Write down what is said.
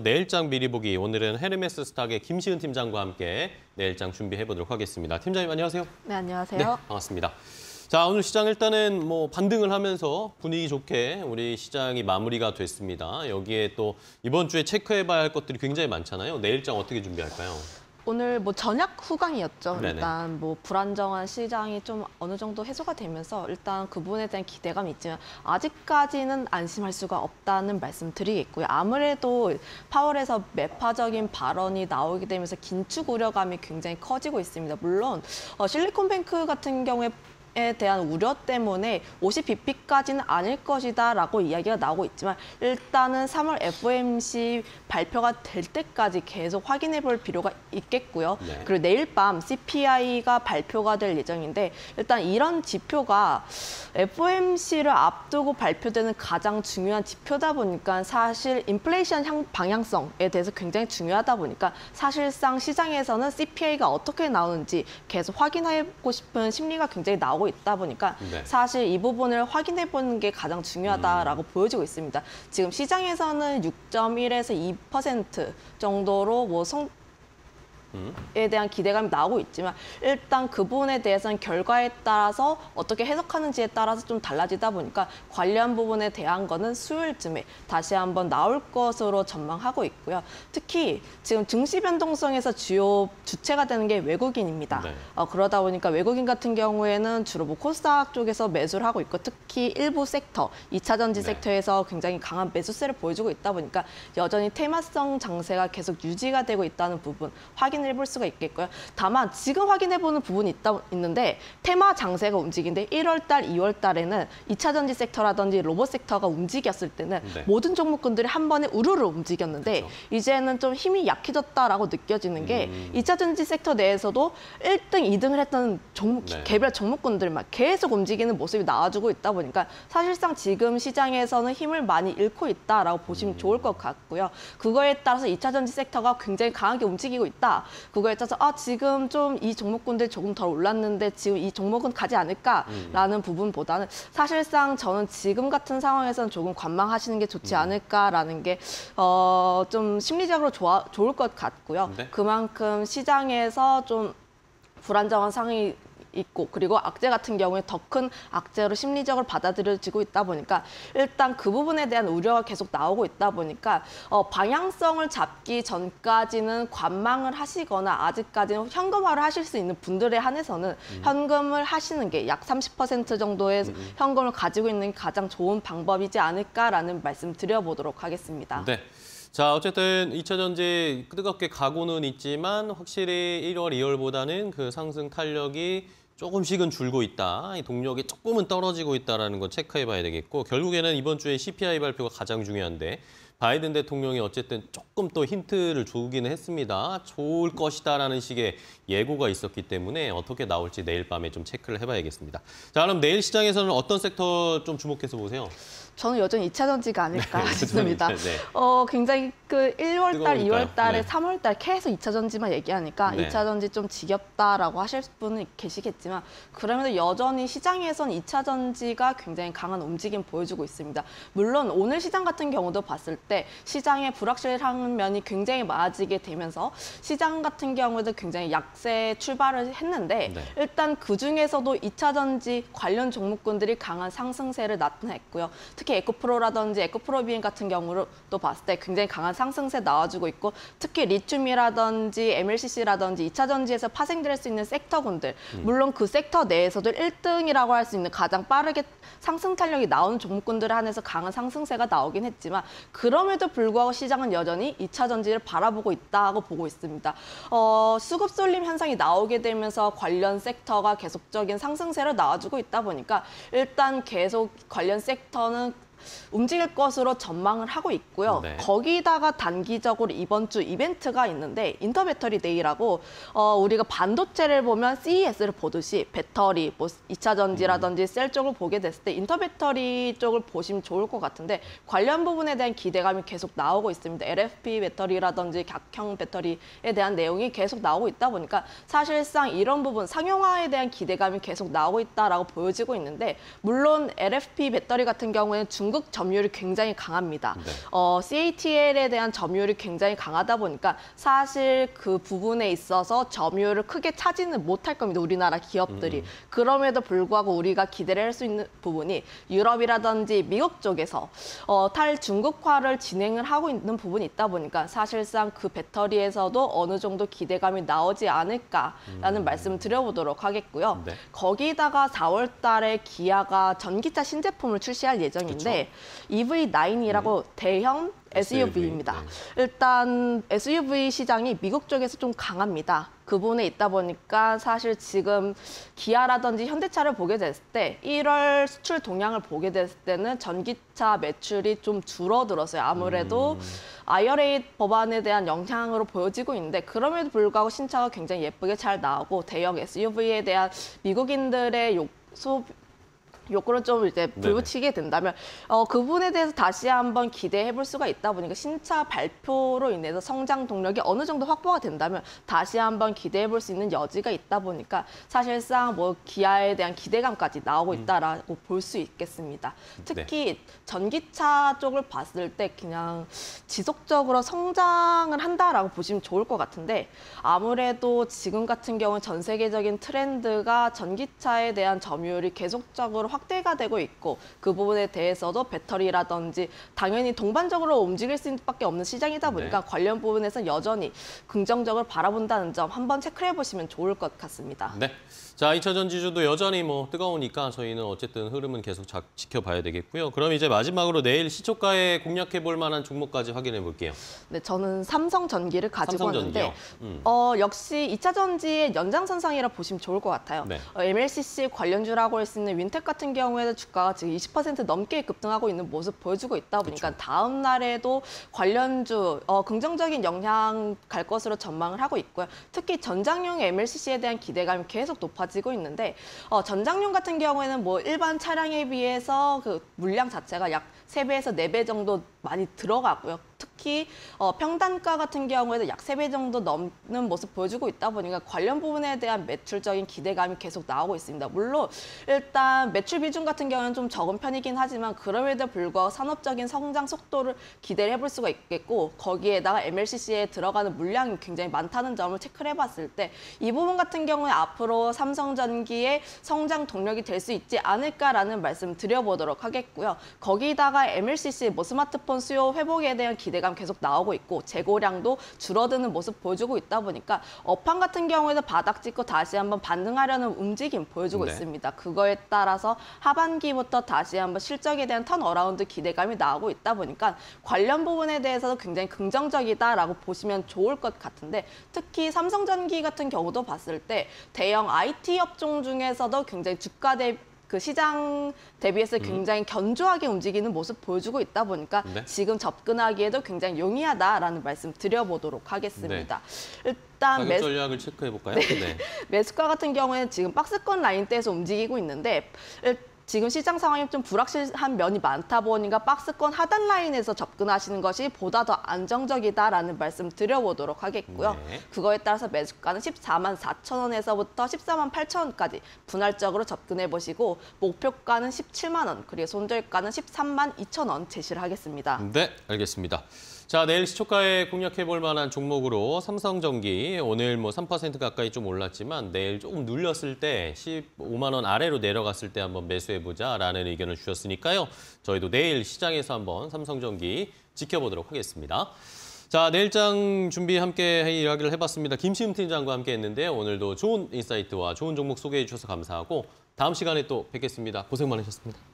내일장 미리 보기 오늘은 헤르메스 스탁의 김시은 팀장과 함께 내일장 준비해 보도록 하겠습니다. 팀장님 안녕하세요. 네, 안녕하세요. 네, 반갑습니다. 자, 오늘 시장 일단은 뭐 반등을 하면서 분위기 좋게 우리 시장이 마무리가 됐습니다. 여기에 또 이번 주에 체크해 봐야 할 것들이 굉장히 많잖아요. 내일장 어떻게 준비할까요? 오늘 뭐 전약 후강이었죠. 네네. 일단 뭐 불안정한 시장이 좀 어느 정도 해소가 되면서 일단 그 부분에 대한 기대감이 있지만 아직까지는 안심할 수가 없다는 말씀드리겠고요. 아무래도 파월에서 매파적인 발언이 나오게 되면서 긴축 우려감이 굉장히 커지고 있습니다. 물론 어, 실리콘뱅크 같은 경우에 에 대한 우려 때문에 50bp까지는 아닐 것이다 라고 이야기가 나오고 있지만 일단은 3월 FOMC 발표가 될 때까지 계속 확인해 볼 필요가 있겠고요. 네. 그리고 내일 밤 CPI가 발표가 될 예정인데 일단 이런 지표가 FOMC를 앞두고 발표되는 가장 중요한 지표다 보니까 사실 인플레이션 향 방향성에 대해서 굉장히 중요하다 보니까 사실상 시장에서는 CPI가 어떻게 나오는지 계속 확인하고 싶은 심리가 굉장히 나오고 있다 보니까 네. 사실 이 부분을 확인해 보는 게 가장 중요하다라고 보여지고 있습니다. 지금 시장에서는 6.1에서 2% 정도로 뭐 성, 에 대한 기대감이 나오고 있지만 일단 그 부분에 대해서는 결과에 따라서 어떻게 해석하는지에 따라서 좀 달라지다 보니까 관련 부분에 대한 거는 수요일쯤에 다시 한번 나올 것으로 전망하고 있고요. 특히 지금 증시 변동성에서 주요 주체가 되는 게 외국인입니다. 네. 어, 그러다 보니까 외국인 같은 경우에는 주로 뭐 코스닥 쪽에서 매수를 하고 있고 특히 일부 섹터, 이차 전지 네. 섹터에서 굉장히 강한 매수세를 보여주고 있다 보니까 여전히 테마성 장세가 계속 유지가 되고 있다는 부분 확인 해 볼 수가 있겠고요. 다만 지금 확인해 보는 부분이 있다 있는데 테마 장세가 움직이는데 1월 달, 2월 달에는 이차 전지 섹터라든지 로봇 섹터가 움직였을 때는 네. 모든 종목군들이 한 번에 우르르 움직였는데 그렇죠. 이제는 좀 힘이 약해졌다라고 느껴지는 게 음. 이차 전지 섹터 내에서도 1등, 2등을 했던 종목 네. 개별 종목군들만 계속 움직이는 모습이 나와주고 있다 보니까 사실상 지금 시장에서는 힘을 많이 잃고 있다라고 음. 보시면 좋을 것 같고요. 그거에 따라서 이차 전지 섹터가 굉장히 강하게 움직이고 있다. 그거에 따라서 아 지금 좀 이 종목군들 조금 덜 올랐는데 지금 이 종목은 가지 않을까라는 음. 부분보다는 사실상 저는 지금 같은 상황에서는 조금 관망하시는 게 음. 좋지 않을까라는 게 어, 좀 심리적으로 좋아, 좋을 것 같고요. 네. 그만큼 시장에서 좀 불안정한 상황이 있고 그리고 악재 같은 경우에 더 큰 악재로 심리적으로 받아들여지고 있다 보니까 일단 그 부분에 대한 우려가 계속 나오고 있다 보니까 어, 방향성을 잡기 전까지는 관망을 하시거나 아직까지는 현금화를 하실 수 있는 분들에 한해서는 현금을 하시는 게 약 30% 정도의 현금을 가지고 있는 게 가장 좋은 방법이지 않을까라는 말씀 드려보도록 하겠습니다. 네. 자, 어쨌든 2차 전지 뜨겁게 가고는 있지만 확실히 1월, 2월보다는 그 상승 탄력이 조금씩은 줄고 있다. 이 동력이 조금은 떨어지고 있다라는 거 체크해 봐야 되겠고 결국에는 이번 주에 CPI 발표가 가장 중요한데 바이든 대통령이 어쨌든 조금 또 힌트를 주기는 했습니다. 좋을 것이다 라는 식의 예고가 있었기 때문에 어떻게 나올지 내일 밤에 좀 체크를 해봐야겠습니다. 자, 그럼 내일 시장에서는 어떤 섹터 좀 주목해서 보세요? 저는 여전히 2차 전지가 아닐까 네, 싶습니다. 네, 네. 어, 굉장히 그 1월 달, 뜨거우니까요. 2월 달에 네. 3월 달 계속 2차 전지만 얘기하니까 네. 2차 전지 좀 지겹다라고 하실 분은 계시겠지만 그러면서 여전히 시장에선 2차 전지가 굉장히 강한 움직임 보여주고 있습니다. 물론 오늘 시장 같은 경우도 봤을 때 시장의 불확실한 면이 굉장히 많아지게 되면서 시장 같은 경우에도 굉장히 약세 출발을 했는데 네. 일단 그 중에서도 2차 전지 관련 종목군들이 강한 상승세를 나타냈고요. 특히 에코프로라든지 에코프로비엔 같은 경우로 또 봤을 때 굉장히 강한 상승세 나와주고 있고 특히 리튬이라든지 MLCC라든지 2차 전지에서 파생될 수 있는 섹터군들 물론 그 섹터 내에서도 1등이라고 할 수 있는 가장 빠르게 상승 탄력이 나오는 종목군들에 한해서 강한 상승세가 나오긴 했지만 그럼에도 불구하고 시장은 여전히 2차 전지를 바라보고 있다고 보고 있습니다. 어, 수급 쏠림 현상이 나오게 되면서 관련 섹터가 계속적인 상승세를 나와주고 있다 보니까 일단 계속 관련 섹터는 움직일 것으로 전망을 하고 있고요. 네. 거기다가 단기적으로 이번 주 이벤트가 있는데 인터배터리 데이라고 어, 우리가 반도체를 보면 CES를 보듯이 배터리, 뭐 2차 전지라든지 셀 쪽을 보게 됐을 때 인터배터리 쪽을 보시면 좋을 것 같은데 관련 부분에 대한 기대감이 계속 나오고 있습니다. LFP 배터리라든지 각형 배터리에 대한 내용이 계속 나오고 있다 보니까 사실상 이런 부분 상용화에 대한 기대감이 계속 나오고 있다라고 보여지고 있는데 물론 LFP 배터리 같은 경우에는 중 전국 점유율이 굉장히 강합니다. 네. 어, CATL에 대한 점유율이 굉장히 강하다 보니까 사실 그 부분에 있어서 점유율을 크게 차지는 못할 겁니다. 우리나라 기업들이. 음. 그럼에도 불구하고 우리가 기대를 할 수 있는 부분이 유럽이라든지 미국 쪽에서 어, 탈중국화를 진행을 하고 있는 부분이 있다 보니까 사실상 그 배터리에서도 어느 정도 기대감이 나오지 않을까라는 말씀을 드려보도록 하겠고요. 음. 네. 거기다가 4월 달에 기아가 전기차 신제품을 출시할 예정인데 EV9이라고 대형 SUV입니다. SUV, 일단 SUV 시장이 미국 쪽에서 좀 강합니다. 그 부분에 있다 보니까 사실 지금 기아라든지 현대차를 보게 됐을 때 1월 수출 동향을 보게 됐을 때는 전기차 매출이 좀 줄어들었어요. 아무래도 IRA 법안에 대한 영향으로 보여지고 있는데 그럼에도 불구하고 신차가 굉장히 예쁘게 잘 나오고 대형 SUV에 대한 미국인들의 욕 소 욕구를 좀 이제 불붙이게 된다면 어, 그 부분에 대해서 다시 한번 기대해 볼 수가 있다 보니까 신차 발표로 인해서 성장 동력이 어느 정도 확보가 된다면 다시 한번 기대해 볼 수 있는 여지가 있다 보니까 사실상 뭐 기아에 대한 기대감까지 나오고 있다라고 볼수 있겠습니다. 특히 전기차 쪽을 봤을 때 그냥 지속적으로 성장을 한다라고 보시면 좋을 것 같은데 아무래도 지금 같은 경우는 전 세계적인 트렌드가 전기차에 대한 점유율이 계속적으로 확대가 되고 있고 그 부분에 대해서도 배터리라든지 당연히 동반적으로 움직일 수밖에 없는 시장이다 보니까 네. 관련 부분에서 여전히 긍정적으로 바라본다는 점 한번 체크해 보시면 좋을 것 같습니다. 네. 자, 2차 전 지주도 여전히 뭐 뜨거우니까 저희는 어쨌든 흐름은 계속 자- 지켜봐야 되겠고요. 그럼 이제 마지막으로 내일 시초가에 공략해 볼 만한 종목까지 확인해 볼게요. 네, 저는 삼성 전기를 가지고 삼성전기요? 왔는데 음. 어, 역시 2차 전지의 연장선상이라 보시면 좋을 것 같아요. 네. 어, MLCC 관련주라고 할 수 있는 윈텍 같은 경우에는 주가가 지금 20% 넘게 급등하고 있는 모습 보여주고 있다 보니까 그쵸. 다음 날에도 관련주 어, 긍정적인 영향 갈 것으로 전망을 하고 있고요. 특히 전장용 MLCC에 대한 기대감이 계속 높아지고 있는데 어, 전장용 같은 경우에는 뭐 일반 차량에 비해서 그 물량 자체가 약 세배에서네 배 정도 많이 들어가고요. 특히 어, 평단가 같은 경우에도 약 세 배 정도 넘는 모습 보여주고 있다 보니까 관련 부분에 대한 매출적인 기대감이 계속 나오고 있습니다. 물론 일단 매출 비중 같은 경우는 좀 적은 편이긴 하지만 그럼에도 불구하고 산업적인 성장 속도를 기대를 해볼 수가 있겠고 거기에다가 MLCC에 들어가는 물량이 굉장히 많다는 점을 체크를 해봤을 때 이 부분 같은 경우에 앞으로 삼성전기의 성장 동력이 될 수 있지 않을까라는 말씀 드려보도록 하겠고요. 거기다가 MLCC 뭐 스마트폰 수요 회복에 대한 기대감 계속 나오고 있고 재고량도 줄어드는 모습 보여주고 있다 보니까 업황 같은 경우에도 바닥 찍고 다시 한번 반등하려는 움직임 보여주고 네. 있습니다. 그거에 따라서 하반기부터 다시 한번 실적에 대한 turnaround 기대감이 나오고 있다 보니까 관련 부분에 대해서도 굉장히 긍정적이다라고 보시면 좋을 것 같은데 특히 삼성전기 같은 경우도 봤을 때 대형 IT 업종 중에서도 굉장히 주가 대 그 시장 대비해서 굉장히 견조하게 움직이는 모습 보여주고 있다 보니까 네. 지금 접근하기에도 굉장히 용이하다라는 말씀 드려보도록 하겠습니다. 일단 가격 매, 전략을 체크해 볼까요? 네. 매수가 같은 경우에는 지금 박스권 라인대에서 움직이고 있는데 일- 지금 시장 상황이 좀 불확실한 면이 많다 보니까 박스권 하단 라인에서 접근하시는 것이 보다 더 안정적이다라는 말씀 드려보도록 하겠고요. 네. 그거에 따라서 매수가는 14만 4천 원에서부터 14만 8천 원까지 분할적으로 접근해 보시고 목표가는 17만 원 그리고 손절가는 13만 2천 원 제시를 하겠습니다. 네, 알겠습니다. 자, 내일 시초가에 공략해 볼 만한 종목으로 삼성전기 오늘 뭐 3% 가까이 좀 올랐지만 내일 조금 눌렸을 때 15만 원 아래로 내려갔을 때 한번 매수해 보자라는 의견을 주셨으니까요. 저희도 내일 시장에서 한번 삼성전기 지켜보도록 하겠습니다. 자, 내일장 준비 함께 이야기를 해봤습니다. 김시음 팀장과 함께 했는데요. 오늘도 좋은 insight와 좋은 종목 소개해 주셔서 감사하고 다음 시간에 또 뵙겠습니다. 고생 많으셨습니다.